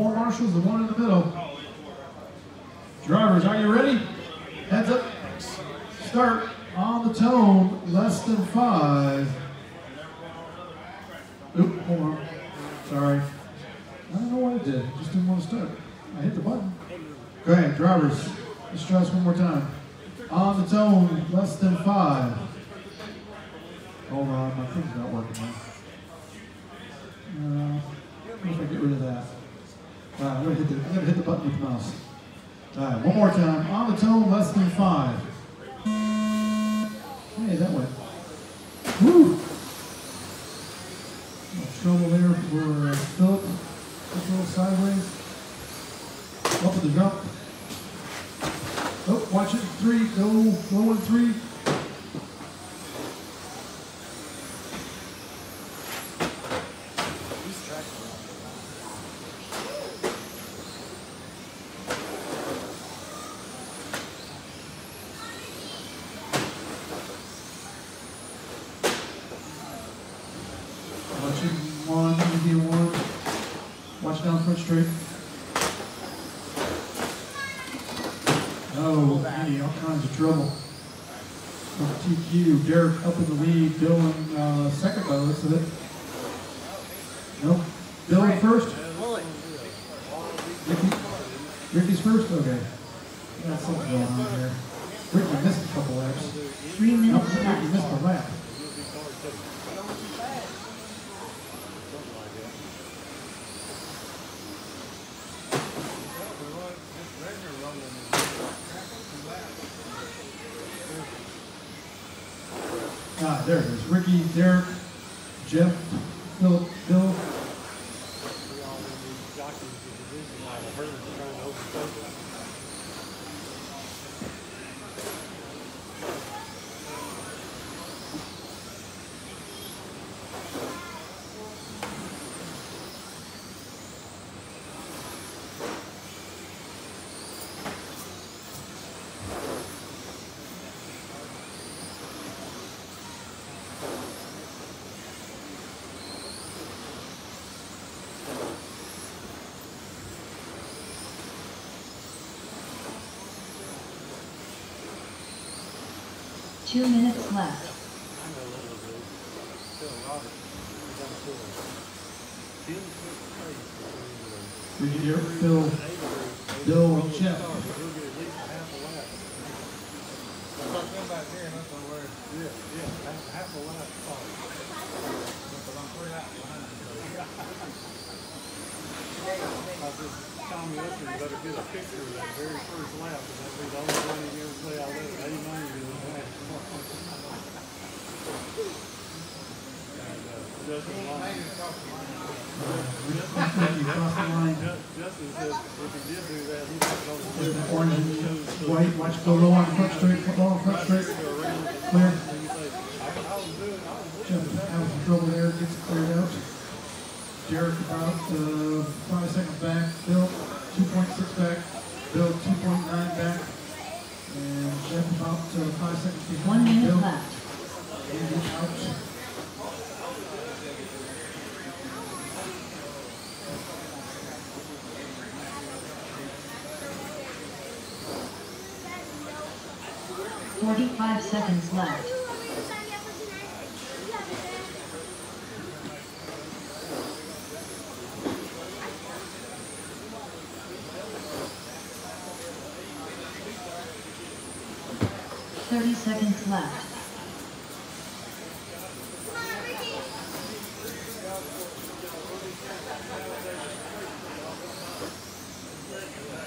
four marshals, the one in the middle. Drivers, are you ready? Heads up. Start on the tone, less than five. Oop, hold on. Sorry. I don't know what I did. Just didn't want to start. I hit the button. Go ahead, drivers. Let's try this one more time. On the tone, less than five. Hold on, my thing's not working now. Uh, what get rid of that? All right, I'm gonna hit the, I'm gonna hit the button with the mouse. All right, one more time. On the tone, less than five. Hey, that went. Woo! Trouble there for uh, Philip. Just a little sideways. Up with the jump. Oh, watch it. Three. Go. Low in three. Watch it. One. India one. Watch down front straight. Oh, Andy, all kinds of trouble. From TQ, Derek up in the lead, Dylan uh, second by the looks of it. Nope. Bill in first? Ricky? Ricky's first? Okay. Got something going on here. Ricky missed a couple laps. Three No, minutes Ricky missed a lap. Ah, there it is. Ricky, Derek, Jeff, Philip, Bill. Two minutes left. Ricky, Derek, Phil, Bill, and Jeff. Tommy Better get a picture of that very first lap, and that'd be the only thing he ever play all that, eighty-nine years old. And, uh, Justin Long- Ricky across the line. Ju- Justin said if he did do that, he'd have to go There's to the orange and white. Watch go low on front straight, low on front straight. Clear. Jeff out of trouble there, gets cleared out. Derek about uh, five seconds back. Bill, 2.6 back. Bill, 2.9 back. And Jeff about uh, five seconds behind. One minute Bill. left. Andy out. Forty-five seconds left. Thirty seconds left.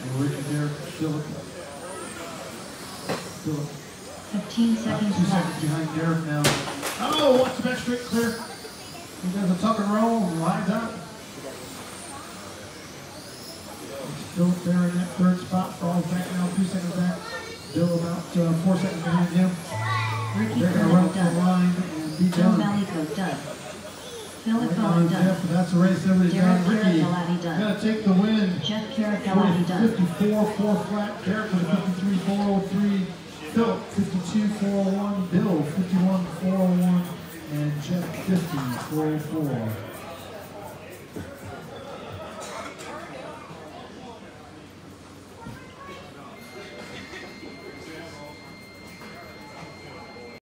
And Ricky, Derek, Philip. Philip. Fifteen seconds two seconds behind Derek now. Oh, watch the back straight clear. He does a tuck and roll lines out. It's Philip there in that third spot, falls back now, two seconds back. Bill about uh, four seconds behind him. Ricky They're gonna run Phillip up the line and beat Joe down. Malico done. Philip Right Bowen on That's a race everybody's got. Ricky, done. gonna take the win. Jeff Caracalati done. 54, 4 flat. With a 53, 403. Philip, 52, 401. Bill, 51, 401. And Jeff, 50, 404.